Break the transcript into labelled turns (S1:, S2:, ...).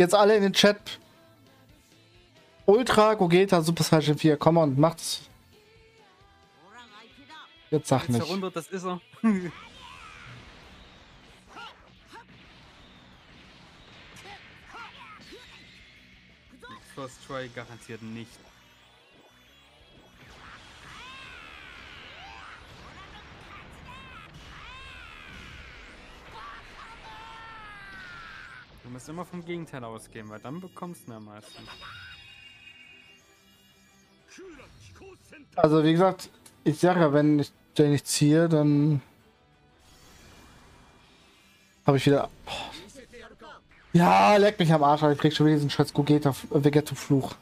S1: Jetzt alle in den Chat. Ultra Gogeta Super Saiyan 4. Komm on, macht's. Jetzt sag nicht.
S2: herunter, das ist er. First Try garantiert nicht. Du musst immer vom Gegenteil ausgehen, weil dann bekommst du am meisten.
S1: Also wie gesagt, ich sage ja, wenn ich den nicht ziehe, dann habe ich wieder... Ja, leck mich am Arsch, aber ich krieg schon wieder diesen scheiß Gogeta-Vegetto-Fluch.